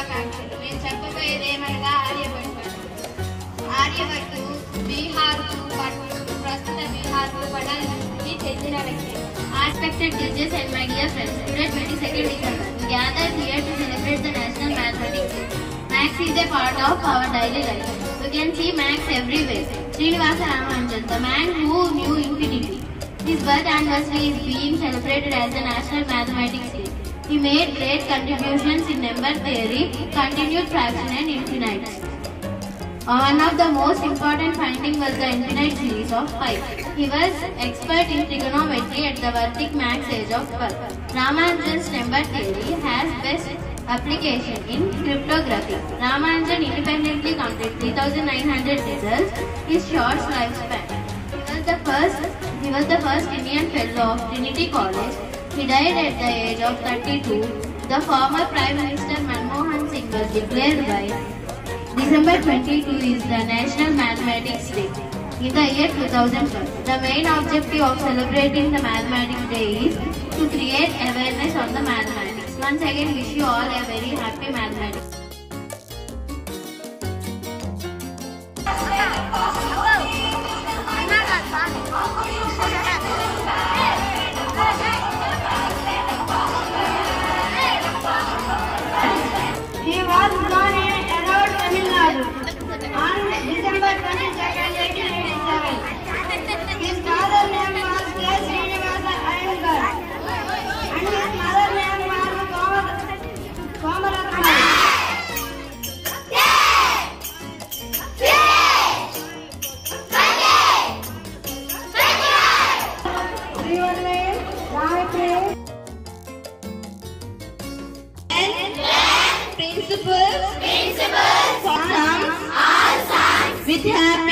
శుభాకాంక్షలు నేను చెప్పబోయేది ఏమనగా ఆర్యభట్టు ఆర్యభట్టు బీహార్కు పట్టు ప్రస్తుత బీహార్కు పటానికి చెందిన వ్యక్తి Respected judges and my dear friends, today 22nd December, we gathered here to celebrate the National Mathematics Day. Maths is a part of our daily life. You can see Maths everywhere. Srinivasa Ramanujan, the man who knew infinity. His birth anniversary is being celebrated as the National Mathematics Day. He made great contributions in number theory, continued fraction and infinites. One of the most important finding was the infinite series of pi. He was expert in trigonometry at the Vedic max age of 12. Ramanujan's number theory has best application in cryptography. Ramanujan independently counted 3900 results, his short lifespan. He was the first he was the first Indian fellow of Trinity College. He died at the age of 32. The former Prime Minister Manmohan Singh was declared by December 22 is the National Mathematics Day. In the year 2012, the main objective of celebrating the Mathematics Day is to create awareness on the mathematics. Once again, wish you all a very happy mathematics. Was born in Erode, Tamil Nadu on December 22nd, 1887. His father's name was K. Srinivasa Iyengar and his mother's name was Koma- Komaratma. Srivalli, Gayatri, principles, principles, all sons, with happiness,